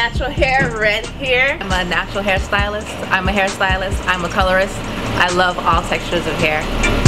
natural hair, red hair. I'm a natural hairstylist. I'm a hairstylist. I'm a colorist. I love all textures of hair.